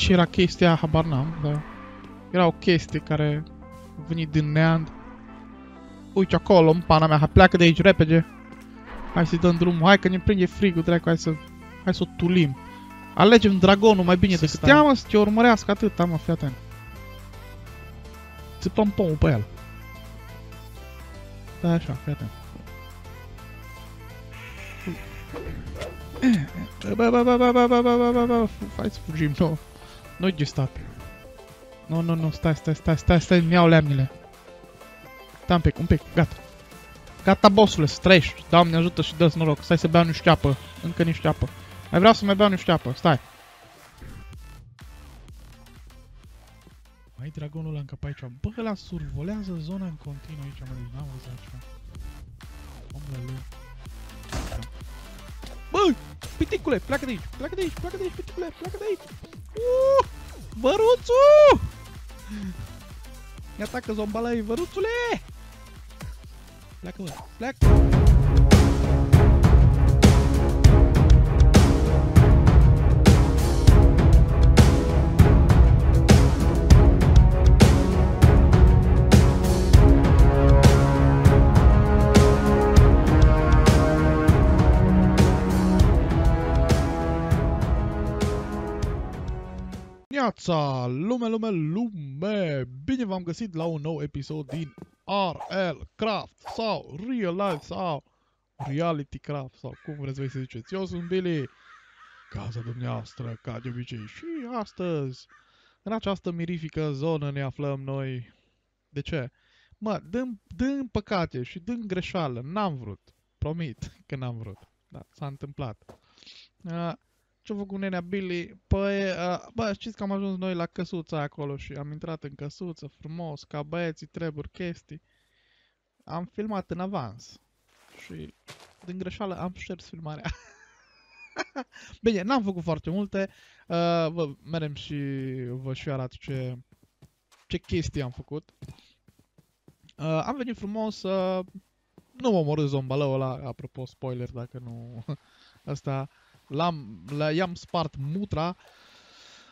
ce era chestia, habar n-am, dar era o chestie care a venit din Neand. Uite acolo, în pana mea, hai pleacă de aici repede. Hai să-i dăm drumul, hai că ne prinde frigul, dracu, hai să, hai să o tulim. Alegem dragonul mai bine să decât stai. teamă să te urmărească atât, mă, fii atent. Țipăm pomul pe el. Da, așa, fii atent. Hai să fugim, nu? Nu-i de stat. Nu, nu, nu, stai, stai, stai, stai, stai, îmi iau lemnile. Stai un pic, un pic, gata. Gata, bossule, să trăiești. Doamne ajută și dă-ți noroc. Stai să beau niște apă. Încă niște apă. Mai vreau să mai beau niște apă, stai. Mai dragonul ăla încă pe aici. Bă, ăla survolează zona în continuu aici, mă, deci n-am văzut așa. Omule lui. Bă, piticule, pleacă de aici, pleacă de aici, pleacă de aici, piticule, pleacă de aici. Uh, văruțu! Ne atacă zombalai, văruțule! Pleacă, mă, pleacă! Neața, lume, lume, lume! Bine v-am găsit la un nou episod din RL Craft sau Real Life sau Reality Craft sau cum vreți voi să ziceți. Eu sunt Billy, casa dumneavoastră, ca de obicei. Și astăzi, în această mirifică zonă ne aflăm noi. De ce? Mă, dăm, dăm păcate și dăm greșeală. N-am vrut. Promit că n-am vrut. Da, s-a întâmplat. Uh, ce-a făcut nenea Billy? Păi, uh, bă, știți că am ajuns noi la căsuța acolo și am intrat în căsuță, frumos, ca băieții, treburi, chestii. Am filmat în avans și din greșeală am șters filmarea. Bine, n-am făcut foarte multe, uh, vă merem și vă și arăt ce, ce chestii am făcut. Uh, am venit frumos, uh, nu m-a omorât zombalăul ăla, apropo, spoiler dacă nu... Asta, l-am, l- i-am spart mutra.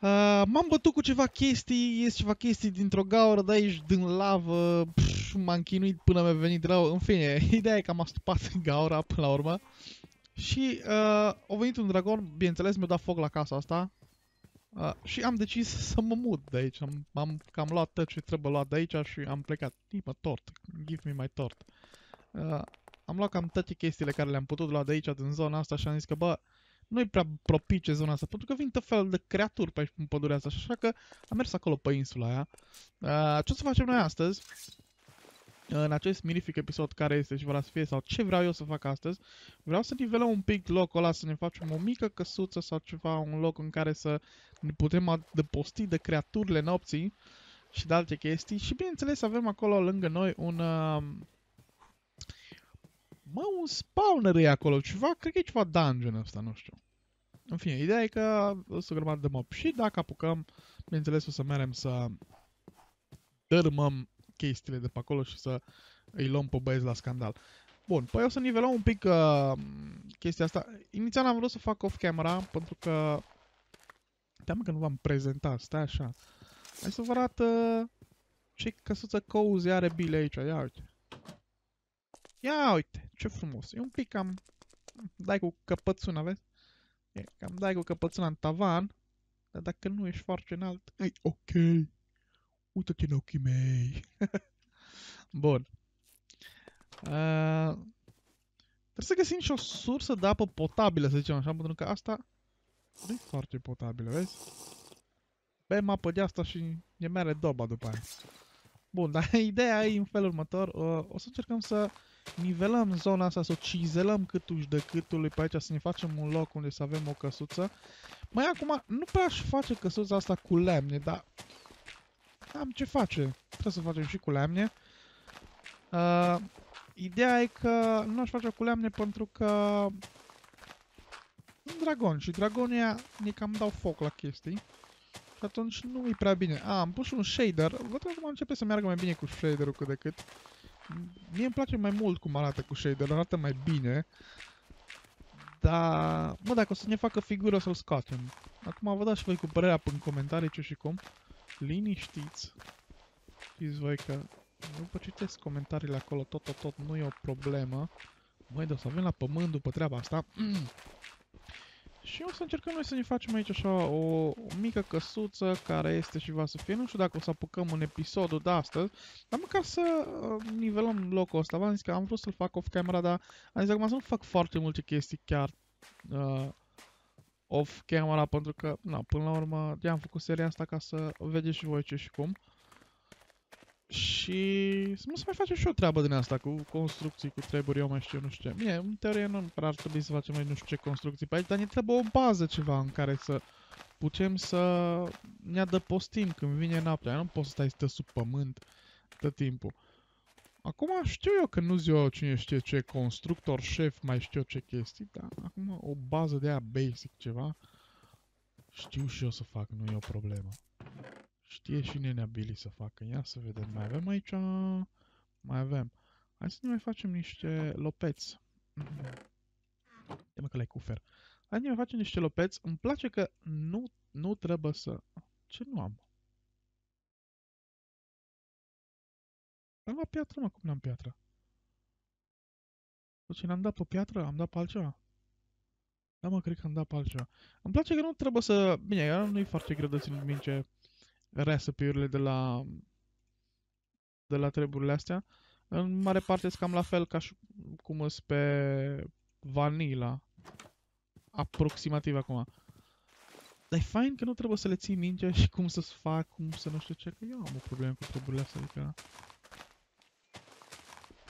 Uh, m-am bătut cu ceva chestii, ies ceva chestii dintr-o gaură de aici, din lavă, pf, m-am chinuit până mi-a venit rău. În fine, ideea e că am astupat gaura până la urmă. Și uh, a venit un dragon, bineînțeles, mi-a dat foc la casa asta. Uh, și am decis să mă mut de aici. Am, am cam luat tot ce trebuie luat de aici și am plecat. Tipă, tort. Give me my tort. Uh, am luat cam toate chestiile care le-am putut lua de aici, din zona asta și am zis că, bă, nu-i prea propice zona asta, pentru că vin tot fel de creaturi pe aici în pădurea asta, așa că am mers acolo pe insula aia. Uh, ce o să facem noi astăzi? În acest mirific episod care este și vrea să fie sau ce vreau eu să fac astăzi, vreau să nivelăm un pic locul ăla, să ne facem o mică căsuță sau ceva, un loc în care să ne putem adăposti de creaturile nopții și de alte chestii și bineînțeles avem acolo lângă noi un... Uh, Mă, un spawner e acolo, ceva, cred că e ceva dungeon ăsta, nu știu. În fine, ideea e că o să grămadă de mob. Și dacă apucăm, bineînțeles o să merem să dărâmăm chestiile de pe acolo și să îi luăm pe băieți la scandal. Bun, păi o să nivelăm un pic uh, chestia asta. Inițial am vrut să fac off-camera, pentru că... Teamă că nu v-am prezentat, stai așa. Hai să vă arăt uh, ce căsuță cozy are Billy aici, ia uite. Ia uite, ce frumos. E un pic cam... Dai cu căpățuna, vezi? E, cam dai cu căpățuna în tavan. Dar dacă nu ești foarte înalt, e ok. Uită-te în ochii mei. Bun. Uh, trebuie să găsim și o sursă de apă potabilă, să zicem așa, pentru că asta nu e foarte potabilă, vezi? Bem apă de asta și ne mere doba după aia. Bun, dar ideea e în felul următor. Uh, o să încercăm să nivelăm zona asta, să o cizelăm câtuși de câtului pe aici, să ne facem un loc unde să avem o căsuță. Mai acum, nu prea aș face căsuța asta cu lemne, dar am ce face. Trebuie să facem și cu lemne. Uh, ideea e că nu aș face cu lemne pentru că un dragon și dragonia ne cam dau foc la chestii. Și atunci nu e prea bine. A, am pus și un shader. Văd că acum începe să meargă mai bine cu shaderul cât de cât. Mie îmi place mai mult cum arată cu shader, arată mai bine. Dar, mă, dacă o să ne facă figură, o să-l scoatem. Acum vă dați și voi cu părerea în comentarii ce și cum. Liniștiți. Știți voi că după citesc comentariile acolo, tot, tot, tot, nu e o problemă. Măi, dar o să avem la pământ după treaba asta. și o să încercăm noi să ne facem aici așa o, o mică căsuță care este și va să fie. Nu știu dacă o să apucăm în episodul de astăzi, dar măcar să uh, nivelăm locul ăsta. V-am zis că am vrut să-l fac off camera, dar am zis acum să nu fac foarte multe chestii chiar uh, off camera, pentru că, na, până la urmă, de am făcut seria asta ca să vedeți și voi ce și cum. Și să nu se mai face și o treabă din asta cu construcții, cu treburi, eu mai știu, nu știu ce. Bine, în teorie nu ar trebui să facem mai nu știu ce construcții pe aici, dar ne trebuie o bază ceva în care să putem să ne adăpostim când vine noaptea. Nu poți să stai stă sub pământ tot timpul. Acum știu eu că nu zi eu cine știe ce constructor, șef, mai știu ce chestii, dar acum o bază de aia basic ceva, știu și eu să fac, nu e o problemă. Știe și nenea Billy să facă. Ia să vedem. Mai avem aici... Mai avem. Hai să ne mai facem niște lopeți. Ia mă că le cufer. Hai să ne mai facem niște lopeți. Îmi place că nu, nu trebuie să... Ce nu am? Am luat piatră, mă, cum n-am piatră? Deci n-am dat pe piatră? Am dat pe altceva? Da, mă, cred că am dat pe altceva. Îmi place că nu trebuie să... Bine, nu e foarte greu de ținut minte recipe-urile de la de la treburile astea. În mare parte sunt cam la fel ca și cum sunt pe vanila. Aproximativ acum. Dar e fain că nu trebuie să le ții minte și cum să-ți fac, cum să nu știu ce, că eu am o problemă cu treburile astea, adică...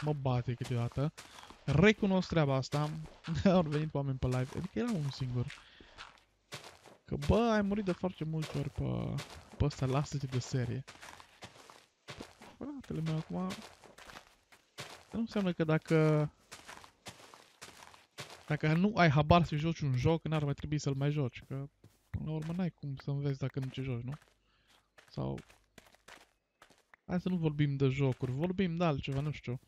Mă bate câteodată. Recunosc treaba asta. Au venit oameni pe live, adică era unul singur. Că bă, ai murit de foarte multe ori pe, pe ăsta, lasă-te de serie. Fratele meu, acum... Nu înseamnă că dacă... Dacă nu ai habar să joci un joc, n-ar mai trebui să-l mai joci, că... Până la urmă n-ai cum să înveți dacă nu ce joci, nu? Sau... Hai să nu vorbim de jocuri, vorbim de altceva, nu știu.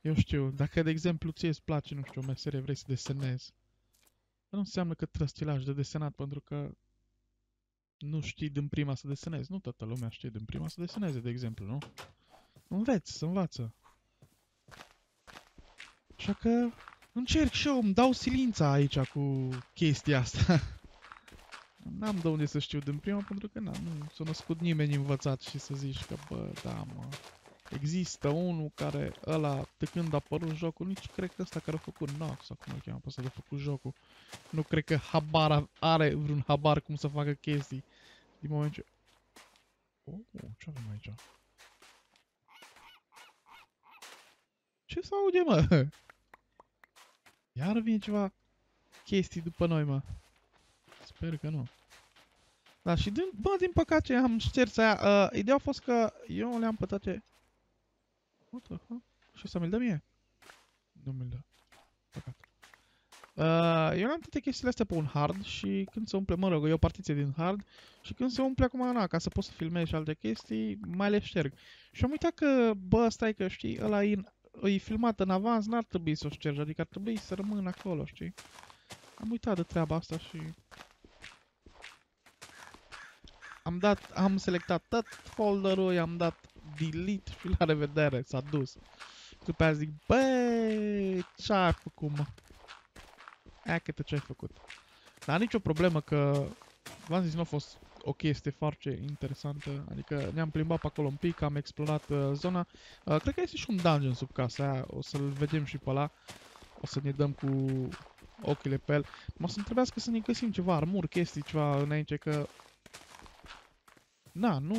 Eu știu, dacă de exemplu ție îți place, nu știu, o meserie, vrei să desenezi, nu înseamnă că trebuie să ți lași de desenat pentru că nu știi din prima să desenezi. Nu toată lumea știe din prima să deseneze, de exemplu, nu? Înveți, să învață. Așa că încerc și eu, îmi dau silința aici cu chestia asta. N-am de unde să știu din prima, pentru că na, nu s-a născut nimeni învățat și să zici că, bă, da, mă, există unul care, ăla, de când a apărut jocul, nici cred că ăsta care a făcut Nox, sau cum îl cheamă pe ăsta de făcut jocul, nu cred că habar are vreun habar cum să facă chestii. Din moment ce... Oh, ce avem aici? Ce se aude, mă? Iar vine ceva chestii după noi, mă. Sper că nu. Da, și din, bă, din păcate am șters aia. Uh, ideea a fost că eu le-am pe toate... What the fuck? Și să mi-l dă mie? Nu mi-l dă. Păcat. Uh, eu am toate chestiile astea pe un hard și când se umple, mă rog, e o partiție din hard și când se umple acum, na, ca să pot să filmez și alte chestii, mai le șterg. Și am uitat că, bă, stai că, știi, ăla e, e filmat în avans, n-ar trebui să o ștergi, adică ar trebui să rămână acolo, știi? Am uitat de treaba asta și... Am dat, am selectat tot folderul, i-am dat delete și la revedere, s-a dus. După aia zic, băi, ce-ai făcut, mă? Aia câte ce ai făcut. Dar nicio problemă că, v-am zis, nu a fost o chestie foarte interesantă. Adică ne-am plimbat pe acolo un pic, am explorat uh, zona. Uh, cred că este și un dungeon sub casa aia, o să-l vedem și pe ăla. O să ne dăm cu ochile pe el. Mă să trebuiască să ne găsim ceva armuri, chestii, ceva înainte că... Na, nu,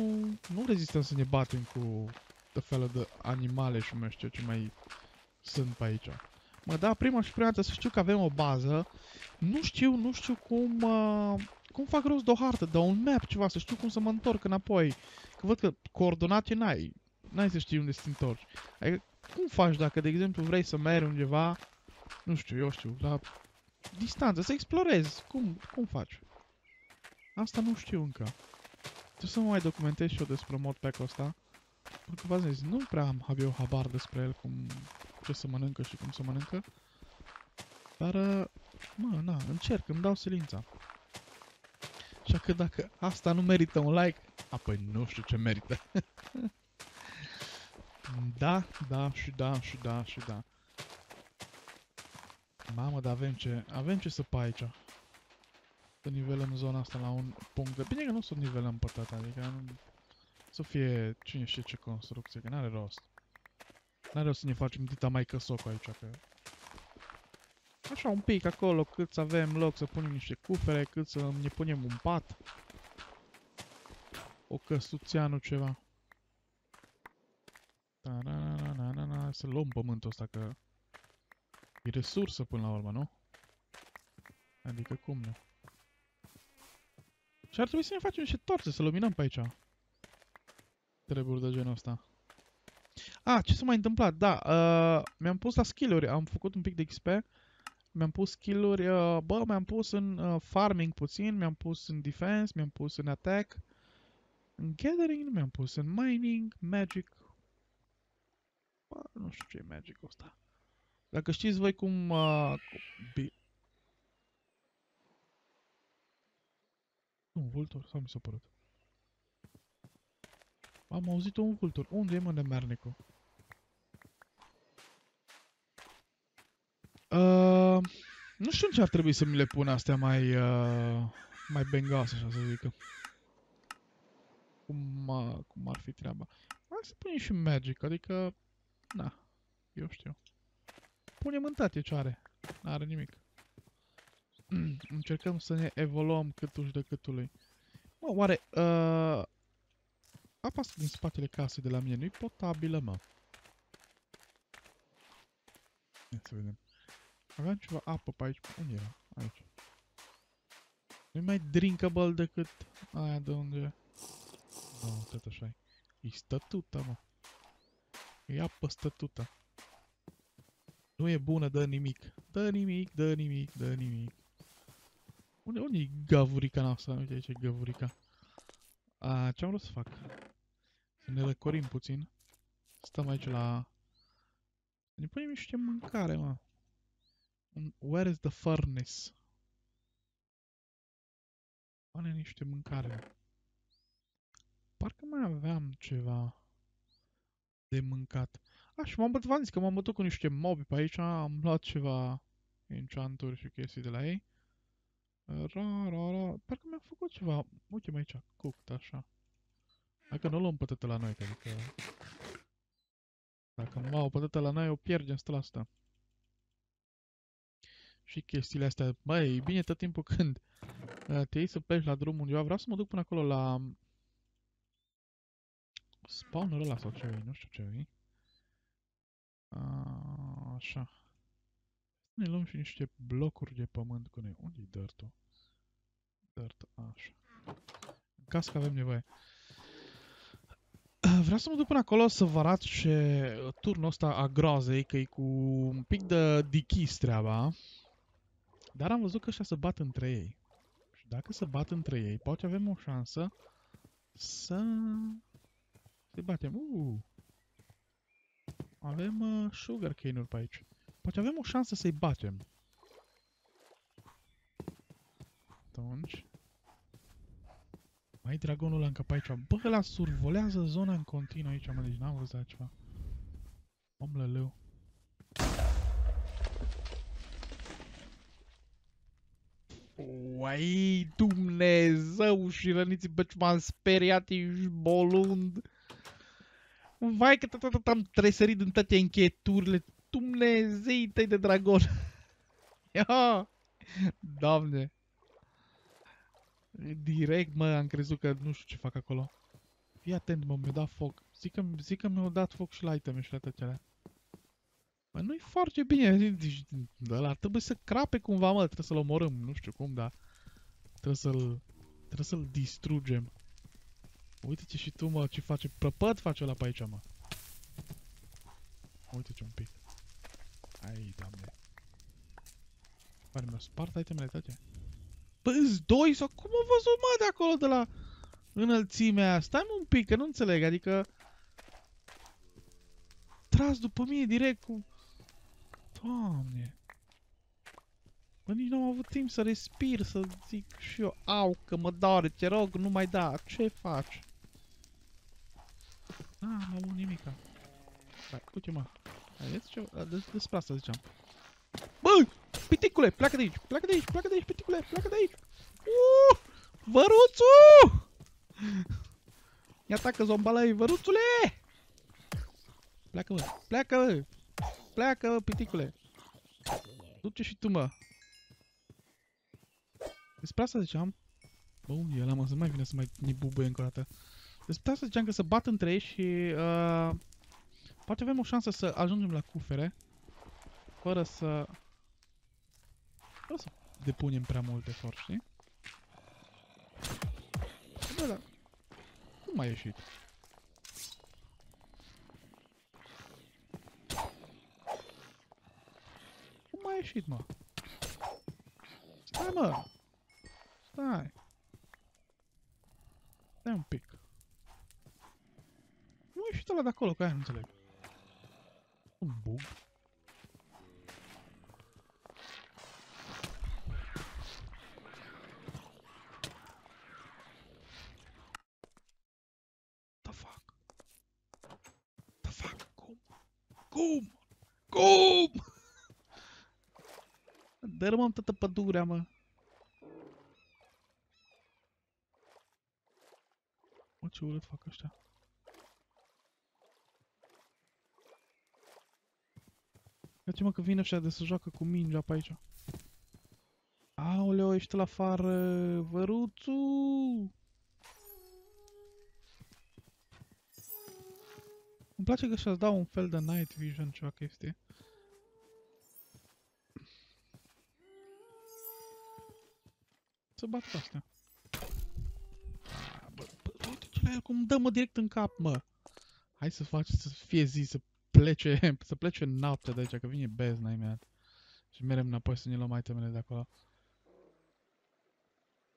nu rezistăm să ne batem cu de felul de animale și nu știu ce mai sunt pe aici. Mă, da, prima și prima dată să știu că avem o bază. Nu știu, nu știu cum... Uh, cum fac rost de o hartă, de un map, ceva, să știu cum să mă întorc înapoi. Că văd că coordonate n-ai. N-ai să știi unde să te întorci. Adică, cum faci dacă, de exemplu, vrei să mergi undeva, nu știu, eu știu, la distanță, să explorezi. Cum, cum faci? Asta nu știu încă. Trebuie să mă mai documentez și eu despre modpack-ul ăsta. Pentru că v-am zis, nu prea am eu habar despre el, cum, ce să mănâncă și cum să mănâncă. Dar, uh, mă, na, încerc, îmi dau silința. Așa că dacă asta nu merită un like, apoi nu știu ce merită. da, da și da și da și da. Mamă, dar avem ce, avem ce să pe aici. Să nivelăm zona asta la un punct de... Bine că nu să nivelăm pe toate, adică nu... Să fie cine știe ce construcție, că n-are rost. N-are rost să ne facem dita mai căsoc aici, că... Așa un pic acolo, cât să avem loc să punem niște cufere, cât să ne punem un pat. O căsuțeanu ceva. Da, na, na, na, na, na, să luăm pământul ăsta, că... E resursă până la urmă, nu? Adică cum nu? Și ar trebui să ne facem niște torțe, să luminăm pe aici. Treburi de genul ăsta. A, ce s-a mai întâmplat? Da, uh, mi-am pus la skill-uri, am făcut un pic de XP. Mi-am pus skill-uri, uh, bă, mi-am pus în uh, farming puțin, mi-am pus în defense, mi-am pus în attack. În gathering mi-am pus în mining, magic. Bă, nu știu ce e magic ăsta. Dacă știți voi cum... Uh, cum un vultur? Sau mi s-a părut? Am auzit un vultur. Unde e mă nemernicu? Uh, nu știu ce ar trebui să mi le pun astea mai... Uh, mai bengoase, așa să zică. Cum, uh, cum ar fi treaba. Hai să punem și magic, adică... Na, eu știu. Punem în toate ce are. N-are nimic. Încercăm să ne evoluăm câtuși de câtului. Mă, oare... Uh, apa asta din spatele casei de la mine nu-i potabilă, mă? Ia să vedem. Aveam ceva apă pe aici. Unde era? Aici. Nu-i mai drinkable decât aia de unde... Nu, no, tot așa -i. E stătută, mă. E apă stătută. Nu e bună, dă nimic. Dă nimic, dă nimic, dă nimic. Unde, unde e gavurica noastră? Uite aici e gavurica. A, ce am vrut să fac? Să ne răcorim puțin. Stăm aici la... Ne punem niște mâncare, mă. Where is the furnace? Pune niște mâncare. Parcă mai aveam ceva de mâncat. A, și m-am bătut, că m-am bătut cu niște mobi pe aici, am luat ceva enchanturi și chestii de la ei. Ra, ra, ra. Parcă mi-a făcut ceva. Uite mai aici, cooked, așa. Dacă nu luăm pătătă la noi, că adică... Dacă nu au pătătă la noi, o pierdem asta. Și chestiile astea. Băi, e bine tot timpul când uh, te iei să pleci la drum undeva. Vreau să mă duc până acolo la... Spawner ăla sau ce nu știu ce e. Așa. Ne luăm și niște blocuri de pământ cu noi. Unde e dirt-ul? Dirt, așa. În caz că avem nevoie. Vreau să mă duc până acolo să vă arăt ce turnul ăsta a groazei, că e cu un pic de dichis treaba. Dar am văzut că ăștia se bat între ei. Și dacă se bat între ei, poate avem o șansă să... Să batem. Uh! Avem uh, sugar cane-uri pe aici. Poate avem o șansă să-i batem. Atunci... Mai dragonul ăla încă pe aici. Bă, ăla survolează zona în continuu aici, mă, deci n-am văzut ceva. Om lăleu. Uai, Dumnezeu și răniții, bă, ce m-am speriat, ești bolund. Vai că tot am tresărit în toate încheturile. Dumnezei tăi de dragon. Ia! Doamne. Direct, mă, am crezut că nu știu ce fac acolo. Fii atent, mă, mi-a dat foc. Zic că, zic că mi-au dat foc și la item și la tăcerea. Mă, nu-i foarte bine. Deci, ăla trebuie să crape cumva, mă. Trebuie să-l omorâm. Nu știu cum, dar... Trebuie să-l... Trebuie să-l distrugem. Uite-te și tu, mă, ce face. Prăpăt face ăla pe aici, mă. Uite-te un pic. Ai, doamne. Oare mi-a spart itemele toate? Bă, doi sau cum au văzut, mă, de acolo, de la înălțimea aia? Stai un pic, că nu înțeleg, adică... Tras după mine direct cu... Doamne. Bă, nici nu am avut timp să respir, să zic și eu, au, că mă doare, te rog, nu mai da, ce faci? Ah, n-am avut nimica. Hai, uite mă. Vedeți ce? Des, despre asta ziceam. Bă! Piticule, pleacă de aici, pleacă de aici, pleacă de aici, piticule, pleacă de aici! Uh! Văruțu! Ia-atacă zombalai, văruțule! Pleacă, mă, pleacă, mă! Pleacă, mă, piticule! Du-te și tu, mă! Despre asta ziceam. Bă, unde e ăla, mă, să mai vine să mai ne bubuie încă o dată. Despre asta ziceam că să bat între ei și... Uh, poate avem o șansă să ajungem la cufere. Fără să... Fără să depunem prea mult efort, știi? Bă, dar... Cum a ieșit? Cum a ieșit, mă? Stai, mă! Stai! Stai un pic. Nu a ieșit ăla de acolo, că aia nu înțeleg. Dărâmăm toată pădurea, mă. Mă, ce urât fac ăștia. Uite-mă că vin ăștia de să joacă cu mingea pe aici. Aoleo, ești la afară, văruțu! Îmi place că ăștia dau un fel de night vision, ceva chestie. Să bat cu astea. Ah, Bă, bă, uite ce la el cum dă mă direct în cap, mă. Hai să faci să fie zi, să plece, să plece noaptea de aici, că vine bezna imediat. Și merem înapoi să ne luăm itemele de acolo.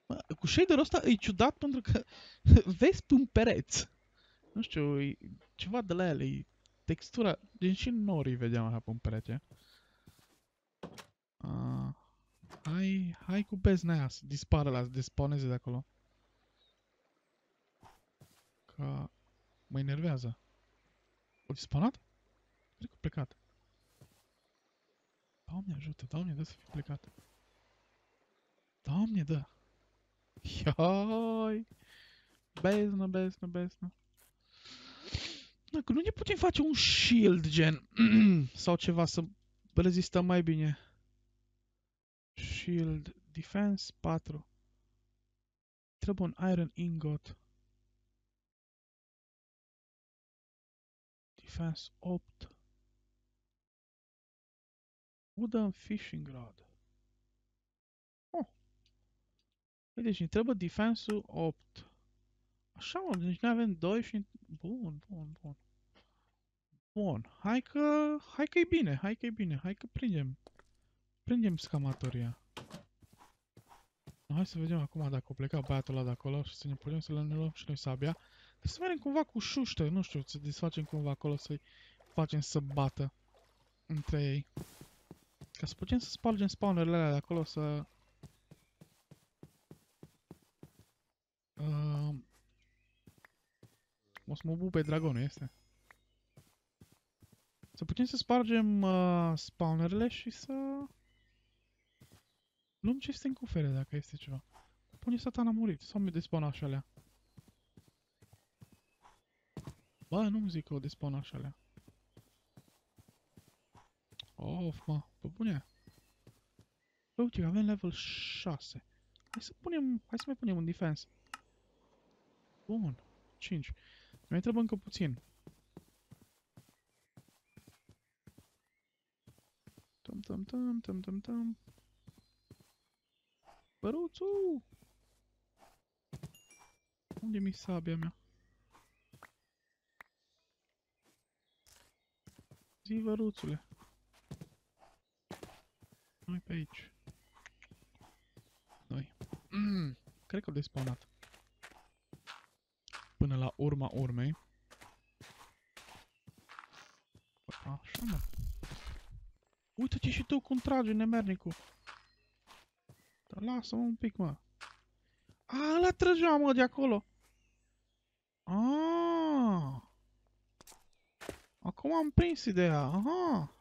Mă, cu shader-ul ăsta e ciudat pentru că vezi pe un pereț. Nu știu, e ceva de la el, e textura, din și norii vedeam așa pe un perete. Uh, hai, hai cu bezna aia să dispară la, să despawneze de acolo. Că mă enervează. O dispawnat? Cred că a plecat. Doamne ajută, Doamne dă să fie plecat. Doamne dă. Iai. Beznă, beznă, beznă. Dacă nu ne putem face un shield, gen, sau ceva să rezistăm mai bine. Shield, defense 4. Trebuie un iron ingot. Defense 8. Wooden fishing rod. Oh. Păi deci ne trebuie defense-ul 8. Așa mă, deci noi avem 2 și... Bun, bun, bun. Bun, hai că... Hai că e bine, hai că e bine, hai că prindem. Prindem scamatoria. Hai să vedem acum dacă a plecat băiatul ăla de acolo și să ne punem să le luăm și noi sabia. Trebuie să mergem cumva cu șuște, nu știu, să desfacem cumva acolo, să-i facem să bată între ei. Ca să putem să spargem spawnerele alea de acolo, să... Uh, o să mă bup pe dragonul, este? Să putem să spargem uh, spawnerele și să... Luăm ce este în cufere, dacă este ceva. Pune satan a murit, sau mi despawn așa alea. Bă, nu-mi zic că o despawn așa alea. Of, mă, pe bune. Bă, uite, avem level 6. Hai să punem, hai să mai punem un defense. Bun, 5. Mai trebuie încă puțin. Tum, tum, tum, tum, tum, tum. Băruțu! Unde mi sabia mea? Zi, văruțule. Noi pe aici. Noi. Mm, cred că au despawnat. Până la urma urmei. Așa, mă. Uite-te și tu cum trage nemernicul. lasă-mă un pic, mă. A, ăla trăgea, mă, de acolo. Ah. Acum am prins ideea. Aha.